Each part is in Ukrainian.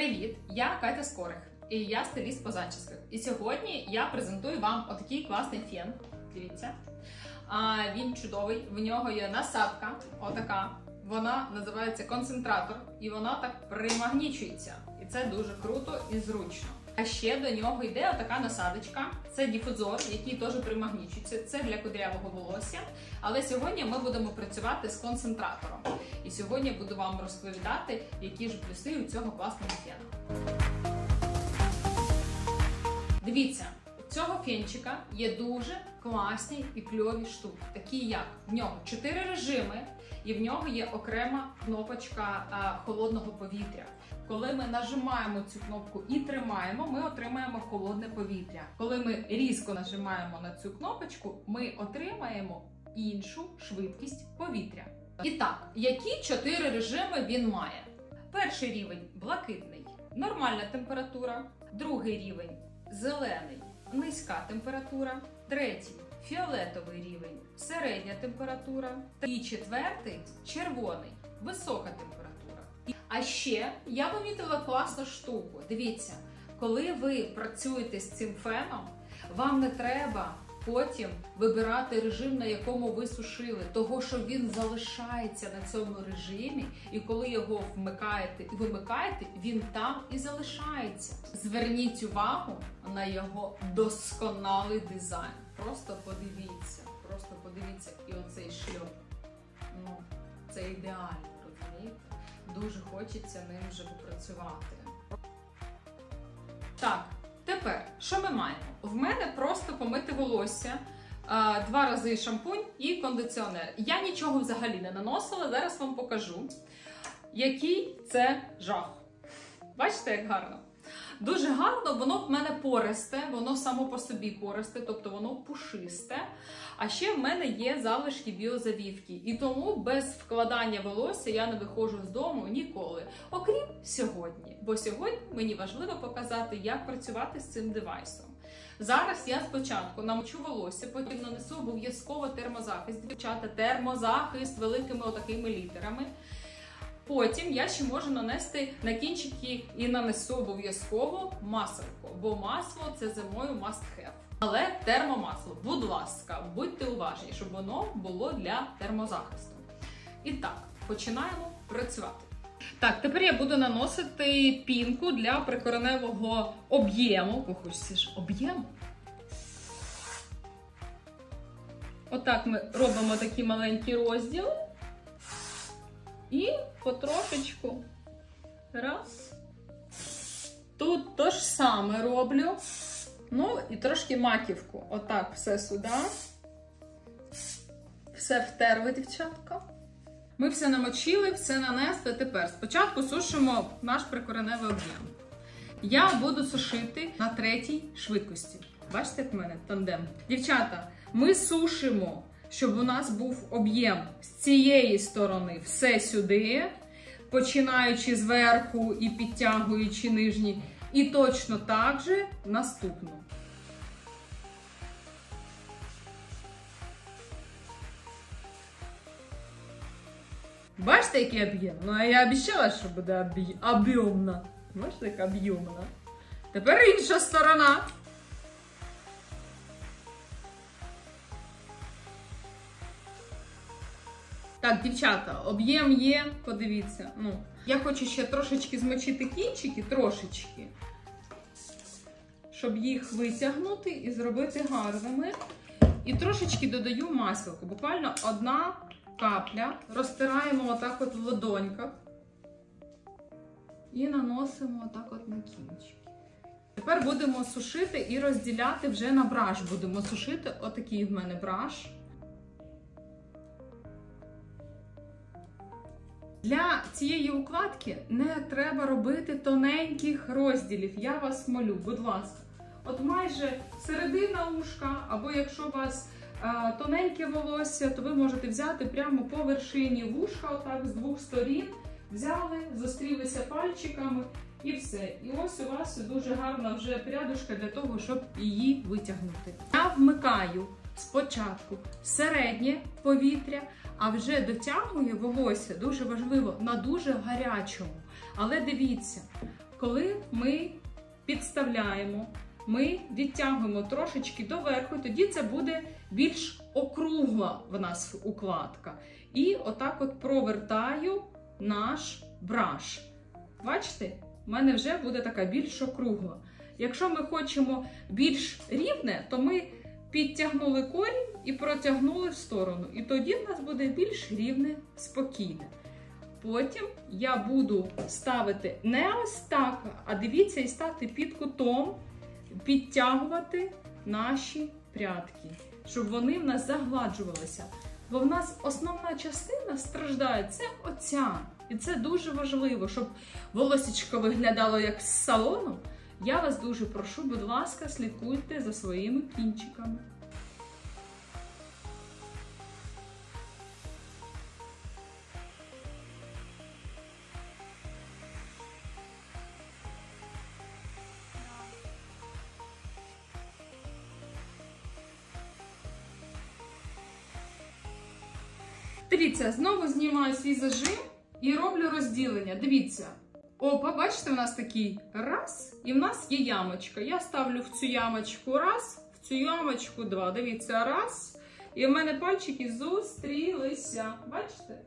Привіт! Я Катя Скорих і я стиліст по зачісках. І сьогодні я презентую вам отакий класний фен. Дивіться. А, він чудовий, в нього є насадка, отака. Вона називається концентратор, і вона так примагнічується. І це дуже круто і зручно. А ще до нього йде отака насадочка. Це діфузор, який теж примагнічується. Це для кудрявого волосся. Але сьогодні ми будемо працювати з концентратором. І сьогодні буду вам розповідати, які ж плюси у цього класного фена. Дивіться, цього фенчика є дуже класні і кльові штуки, такі як в нього 4 режими, і в нього є окрема кнопочка а, холодного повітря. Коли ми нажимаємо цю кнопку і тримаємо, ми отримаємо холодне повітря. Коли ми різко нажимаємо на цю кнопочку, ми отримаємо іншу швидкість повітря. І так, які чотири режими він має? Перший рівень блакитний, нормальна температура, другий рівень зелений, низька температура, третій фіолетовий рівень, середня температура, і четвертий червоний, висока температура. А ще я помітила класну штуку. Дивіться, коли ви працюєте з цим феном, вам не треба потім вибирати режим, на якому ви сушили, того що він залишається на цьому режимі, і коли його вмикаєте і вимикаєте, він там і залишається. Зверніть увагу на його досконалий дизайн. Просто подивіться, просто подивіться, і оцей шльоп. Ну, це ідеально, розумієте? Дуже хочеться ним вже попрацювати. Так, тепер що ми маємо? В мене просто помити волосся. Два рази шампунь і кондиціонер. Я нічого взагалі не наносила. Зараз вам покажу, який це жах. Бачите, як гарно? Дуже гарно, воно в мене пористе, воно само по собі пористе, тобто воно пушисте. А ще в мене є залишки біозавівки. І тому без вкладання волосся я не виходжу з дому ніколи. Окрім сьогодні. Бо сьогодні мені важливо показати, як працювати з цим девайсом. Зараз я спочатку намочу волосся, потім нанесу обов'язково термозахист. Дівчата, термозахист великими отакими літерами. Потім я ще можу нанести на кінчики і нанесу обов'язково маселко, бо масло це зимою must have. Але термомасло, будь ласка, будьте уважні, щоб воно було для термозахисту. І так, починаємо працювати. Так, тепер я буду наносити пінку для прикореневого об'єму. Ох, ж об'єм. Отак ми робимо такі маленькі розділи. І потрошечку. Раз. Тут то ж саме роблю. Ну, і трошки маківку. Отак все сюди. Все втерли, дівчатка. Ми все намочили, все нанесли. Тепер спочатку сушимо наш прикореневий об'єм. Я буду сушити на третій швидкості. Бачите, як в мене тандем. Дівчата, ми сушимо щоб у нас був об'єм з цієї сторони все сюди, починаючи зверху і підтягуючи нижні. І точно так же наступну. Бачите, який об'єм? Ну, а я обіцяла, що буде об'ємна. Бачите, яка об'ємна. Тепер інша сторона. Так, дівчата, об'єм є, подивіться. Ну, Я хочу ще трошечки змочити кінчики, трошечки, щоб їх витягнути і зробити гарними. І трошечки додаю маселку. Буквально одна капля. Розтираємо отак от в ладоньках. І наносимо отак от на кінчики. Тепер будемо сушити і розділяти вже на браш. Будемо сушити отакий в мене браш. Для цієї укладки не треба робити тоненьких розділів. Я вас молю, будь ласка. От майже середина ушка, або якщо у вас е, тоненьке волосся, то ви можете взяти прямо по вершині вушка, отак з двох сторін. Взяли, зустрілися пальчиками і все. І ось у вас дуже гарна вже прядушка для того, щоб її витягнути. Я вмикаю спочатку середнє повітря, а вже дотягує волосся, дуже важливо, на дуже гарячому. Але дивіться, Коли ми підставляємо, ми відтягуємо трошечки доверху, тоді це буде більш округла в нас укладка. І отак от провертаю наш браш. Бачите, в мене вже буде така більш округла. Якщо ми хочемо більш рівне, то ми підтягнули корінь і протягнули в сторону. І тоді в нас буде більш рівне, спокійне. Потім я буду ставити не ось так, а дивіться, і стати під кутом, підтягувати наші прядки, щоб вони в нас загладжувалися. Бо в нас основна частина страждає це оця. І це дуже важливо, щоб волосечко виглядало як з салону. Я вас дуже прошу, будь ласка, слідкуйте за своїми кінчиками. Дивіться, знову знімаю свій зажим і роблю розділення. Дивіться. Опа, бачите, у нас такий раз, і в нас є ямочка. Я ставлю в цю ямочку раз, в цю ямочку два. Дивіться, раз. І в мене пальчики зустрілися. Бачите?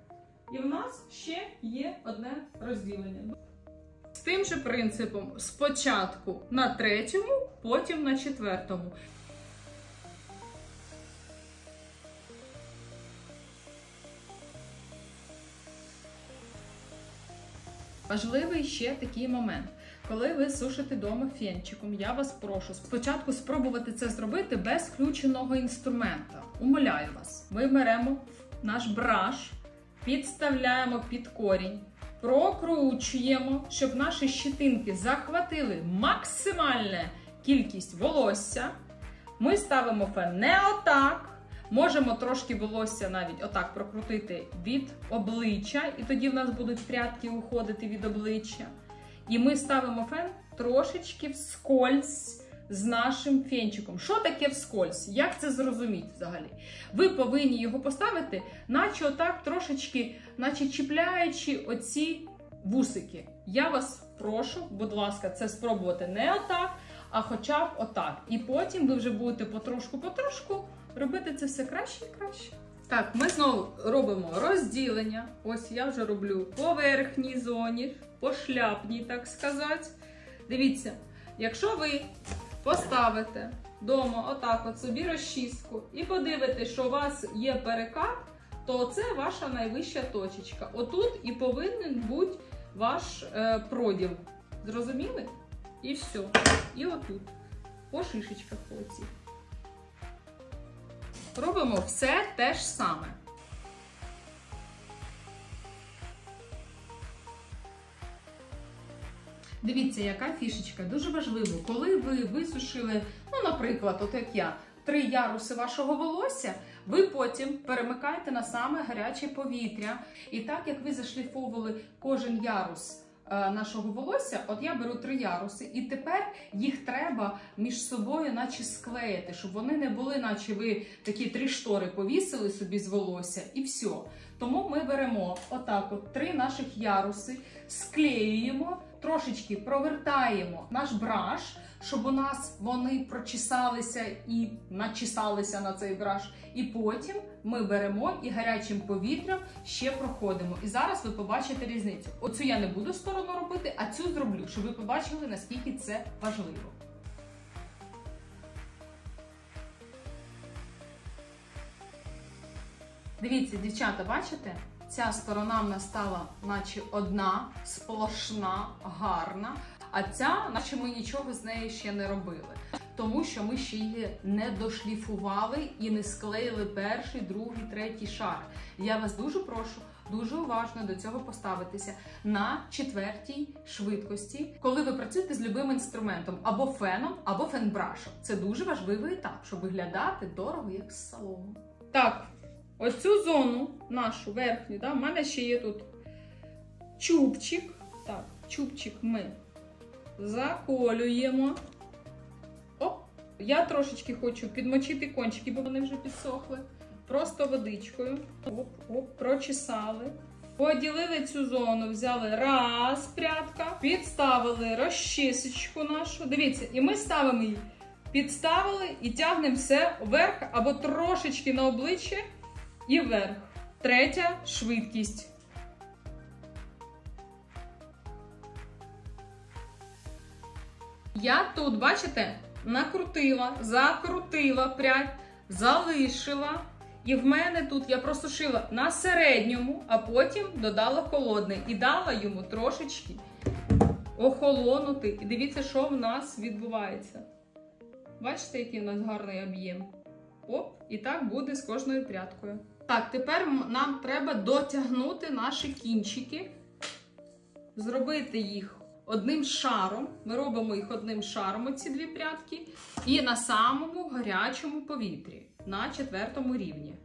І в нас ще є одне розділення. З тим же принципом: спочатку на третьому, потім на четвертому. Важливий ще такий момент. Коли ви сушите дома фенчиком, я вас прошу спочатку спробувати це зробити без включеного інструмента. Умоляю вас, ми беремо наш браш, підставляємо під корінь, прокручуємо, щоб наші щитинки захватили максимальну кількість волосся. Ми ставимо фен не отак. Можемо трошки волосся навіть отак прокрутити від обличчя, і тоді в нас будуть прядки уходити від обличчя. І ми ставимо фен трошечки вскользь з нашим фенчиком. Що таке вскользь? Як це зрозуміти взагалі? Ви повинні його поставити, наче отак трошечки, наче чіпляючи оці вусики. Я вас прошу, будь ласка, це спробувати не отак, а хоча б отак. І потім ви вже будете потрошку-потрошку робити це все краще і краще. Так, ми знову робимо розділення. Ось я вже роблю по верхній зоні, по шляпній, так сказати. Дивіться, якщо ви поставите вдома отак от собі розчистку і подивитесь, що у вас є перекат, то це ваша найвища точечка. Отут і повинен бути ваш е, проділ. Зрозуміли? І все. І отут. По шишечках по. Робимо все те ж саме. Дивіться, яка фішечка. Дуже важливо, коли ви висушили, ну, наприклад, от як я, три яруси вашого волосся, ви потім перемикаєте на саме гаряче повітря. І так як ви зашліфовували кожен ярус нашого волосся, от я беру три яруси, і тепер їх треба між собою, наче склеїти, щоб вони не були, наче ви такі три штори повісили собі з волосся, і все. Тому ми беремо отак от три наших яруси, склеюємо, трошечки провертаємо наш браш, щоб у нас вони прочесалися і начесалися на цей браш. І потім ми беремо і гарячим повітрям ще проходимо. І зараз ви побачите різницю. Оцю я не буду сторону робити, а цю зроблю, щоб ви побачили, наскільки це важливо. Дивіться, дівчата, бачите? Ця сторона в нас стала, наче одна, сплошна, гарна, а ця, наче ми нічого з нею ще не робили. Тому що ми ще її не дошліфували і не склеїли перший, другий, третій шар. Я вас дуже прошу. Дуже уважно до цього поставитися на четвертій швидкості, коли ви працюєте з любим інструментом, або феном, або фенбрашем. Це дуже важливий етап, щоб виглядати дорого, як з салону. Так, Оцю зону нашу верхню, да, в мене ще є тут чубчик. Так, чубчик ми заколюємо. Оп, я трошечки хочу підмочити кончики, бо вони вже підсохли. Просто водичкою. Оп, оп, прочесали. Поділили цю зону, взяли раз прядка, підставили розчісочку нашу. Дивіться, і ми ставимо її. Підставили і тягнемо все вверх або трошечки на обличчя і вверх. Третя швидкість. Я тут, бачите, накрутила, закрутила прядь, залишила. І в мене тут я просушила на середньому, а потім додала холодний і дала йому трошечки охолонути. І дивіться, що в нас відбувається. Бачите, який у нас гарний об'єм. Оп, і так буде з кожною прядкою. Так, тепер нам треба дотягнути наші кінчики, зробити їх одним шаром. Ми робимо їх одним шаром, оці дві прядки, і на самому гарячому повітрі, на четвертому рівні.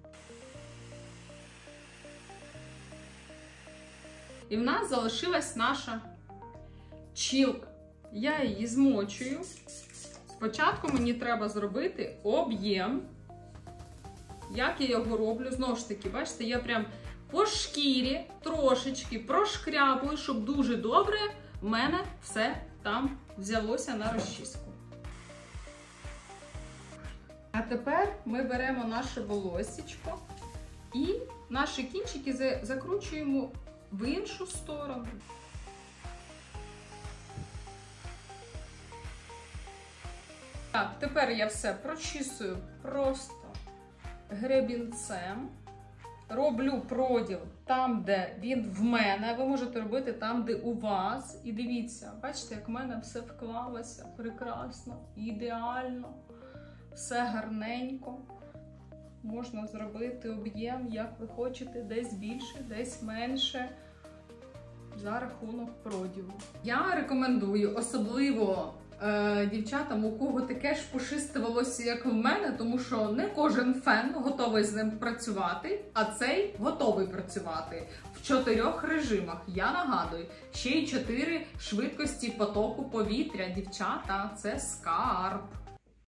І в нас залишилась наша чілка. Я її змочую. Спочатку мені треба зробити об'єм. Як я його роблю? Знову ж таки, бачите, я прям по шкірі трошечки прошкрябую, щоб дуже добре в мене все там взялося на розчіску. А тепер ми беремо наше волосічко і наші кінчики закручуємо в іншу сторону. Так, тепер я все прочісую просто гребінцем. Роблю проділ там, де він в мене. Ви можете робити там, де у вас. І дивіться, бачите, як в мене все вклалося прекрасно, ідеально, все гарненько. Можна зробити об'єм, як ви хочете, десь більше, десь менше. За рахунок проділу. Я рекомендую особливо дівчатам, у кого таке ж пушисте волосся, як в мене, тому що не кожен фен готовий з ним працювати, а цей готовий працювати в чотирьох режимах. Я нагадую, ще й чотири швидкості потоку повітря. Дівчата, це скарб.